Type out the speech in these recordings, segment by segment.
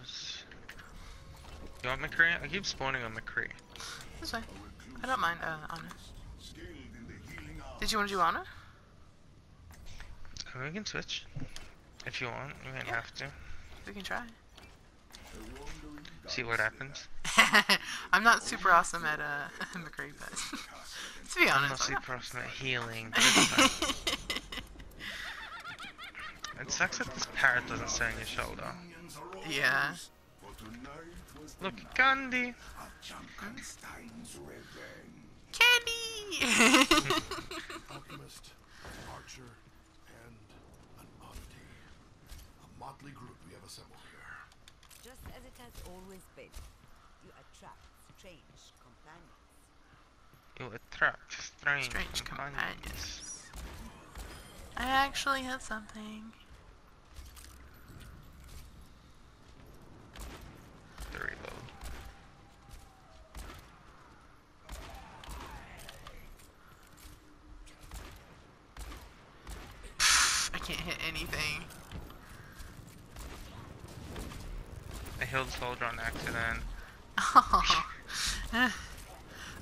was. You want McCree? I keep spawning on McCree. This way. I don't mind uh, Ana. Did you want to do Ana? We can switch. If you want, we don't Yeah. have to. We can try. See what happens. I'm not super awesome at uh, McCree, but to be honest, I'm not- super awesome at healing, fine. It sucks that this parrot doesn't stay on your shoulder. Yeah. Look, candy. Candy! Alchemist, archer, and an oddity. A motley group we have assembled here. Just as it has always been. You attract strange companions. You attract strange, Strange companions. companions. I actually had something. To reload. I can't hit anything. I healed soldier on accident. oh,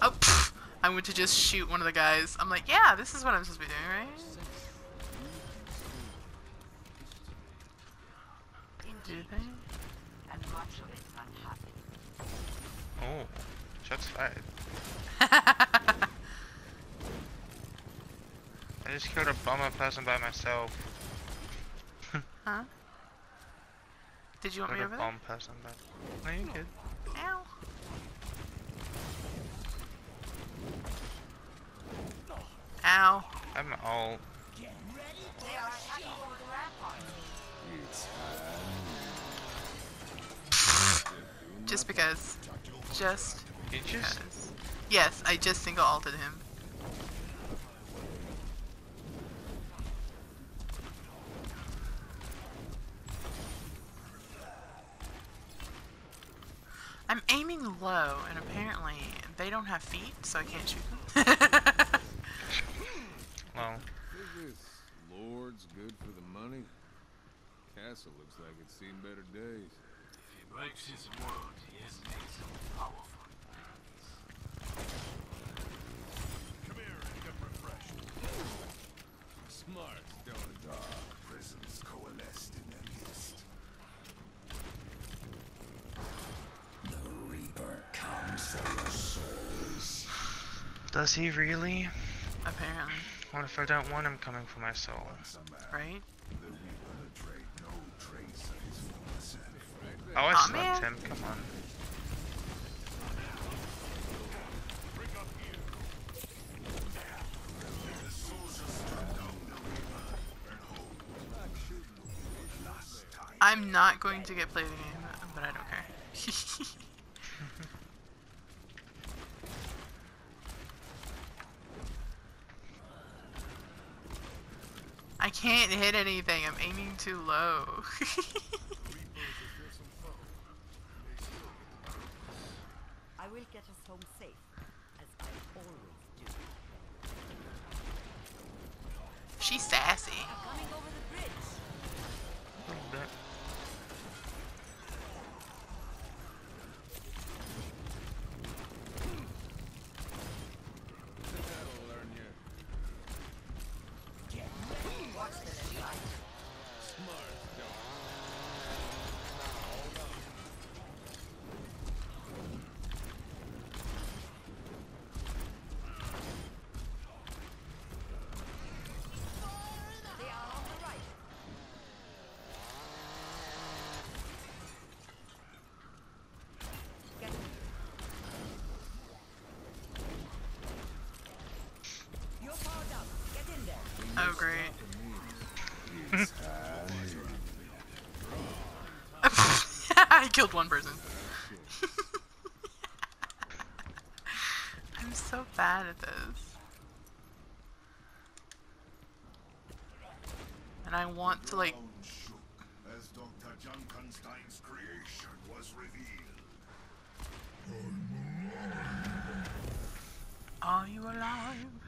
pff, I went to just shoot one of the guys. I'm like, yeah, this is what I'm supposed to be doing, right? Did they? And much of it unhappy. Oh, shots fired. I just killed a bomber person by myself. Huh? Did you want me over there? bomb person, but no, you good. Ow. Ow. I'm all. Just because. Just You just because. Yes, I just single alted him. Aiming low, and apparently they don't have feet, so I can't shoot them. well. Is this Lord's good for the money? Castle looks like it's seen better days. If he breaks his world, he has made some powerful Come here and get refreshed. Smart, don't it? Prisons coalesced in their midst. Does he really? apparently, What if I don't want him coming for my soul? right? Oh, I slugged man. him. Come on. I'm not going to get played the game, but I don't care. I can't hit anything. I'm aiming too low. I will get us home safe, as I always do. She's sassy. Coming over the bridge. A little bit. That'll learn you. Watch the left side. Smart, don't They are on the right. Get You're powered up. Get in there. Oh, great. I killed one person. I'm so bad at this. And I want to like as Dr. Junkenstein's creation was revealed. Are you alive?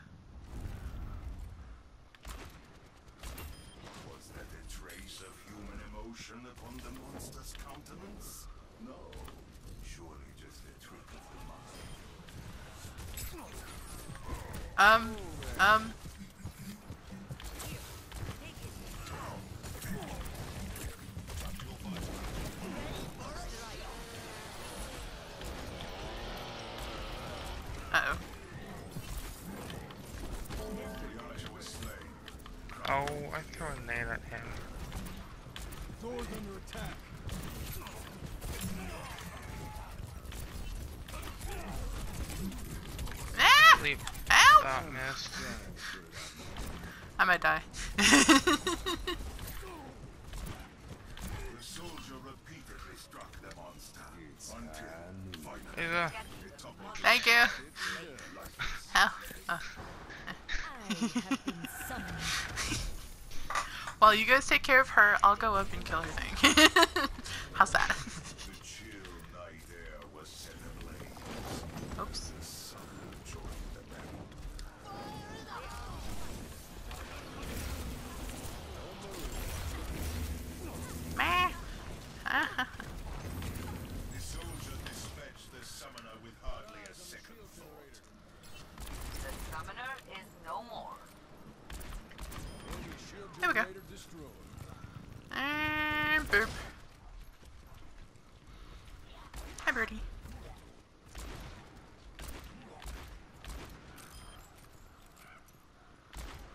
emotion upon the monster's countenance? No, surely just a trick of the mind. Um, um. Oh. Oh, I threw a nail at him. Door's under attack. Ah! Sleep. Ow! That missed. I might die. The soldier repeatedly struck the monster until finally Either. it toppled Thank you. Ow. Oh. I have been summoned. While you guys take care of her, I'll go up and kill her thing. How's that? the chill night air was set ablaze. Oops. The sun joined the battle. Meh. Ah. The soldier dispatched the summoner with hardly a second thought. The summoner is no more. Enemy shield There we go. generator destroyed. And boop. Hi, birdie.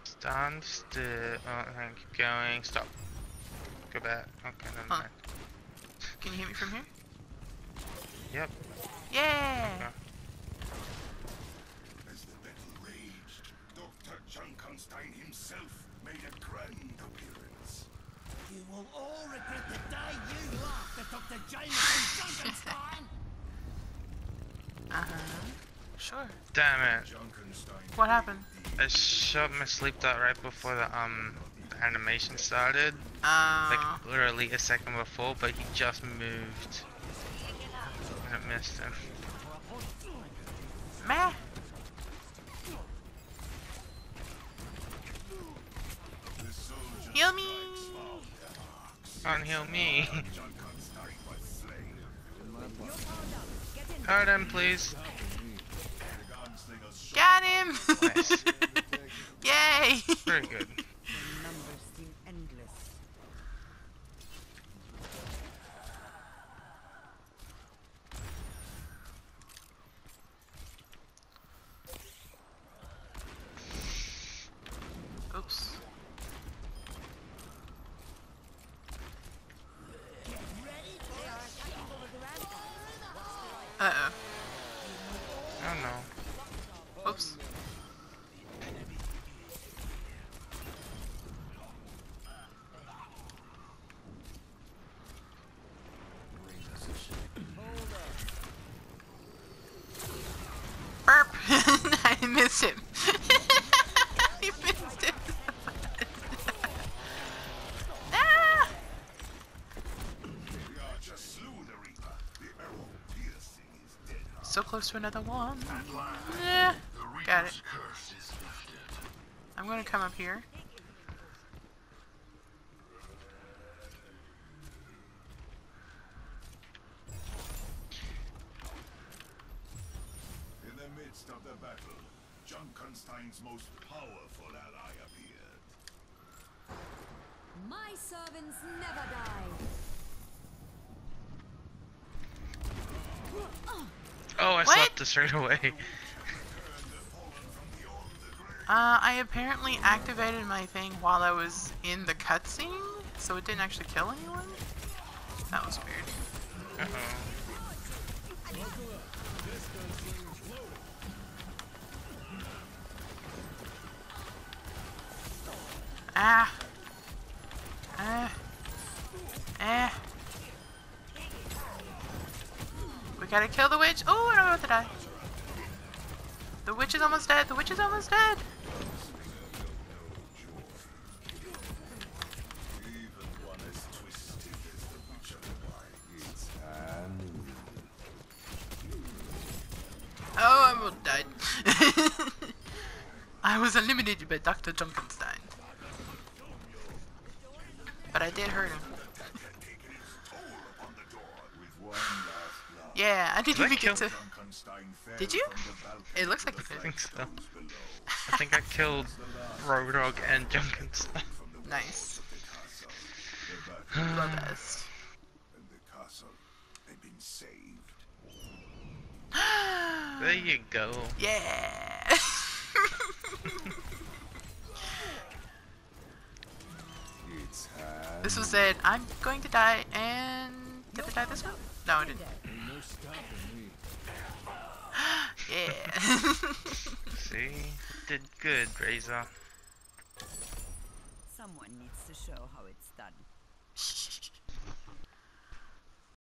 Stand still. Oh, and keep going. Stop. Go back. Okay, never Huh. mind. Can you hit me from here? Yep. Yeah. As the battle raged, Dr. Junkenstein himself made a grand appearance. You will all regret the day you laughed at Dr. Jameson Junkenstein! Uh huh. Sure. Damn it. What happened? I shoved my sleep dot right before the um the animation started. Uh. Like literally a second before, but he just moved. And it missed him. Meh. The Heal me. Can't heal me. Junkenstein was slain. Hurt him, please. The gunslingers shot Got him. Nice. Yay. Very good. The numbers seem endless. Oops. Uh oh. Oh no. Oops. Burp! I missed him. I missed him. ah! The archer slew the reaper. The arrow piercing his dead heart. So close to another one. Yeah. Got it. curse is lifted. I'm gonna come up here. In the midst of the battle, Junkenstein's most powerful ally appeared. My servants never die. Oh, I What? slept this right away. Uh, I apparently activated my thing while I was in the cutscene, so it didn't actually kill anyone. That was weird. Uh oh. Ah. Ah. Eh. Gotta kill the witch. Oh, I'm about to die. The witch is almost dead. The witch is almost dead. Oh, I almost died. I was eliminated by Dr. Junkenstein. But I did hurt him. Yeah, I didn't Did I get to. Did you? from the balcony It looks like you did. I think so. I think I killed Roadhog and Junkenstein. From Nice. of the castle. The battle The best. and the castle. They've been saved. There you go. Yeah. This was it. I'm going to die and did I die this one? No, I didn't. Yeah. See? Did good, Razer. Someone needs to show how it's done.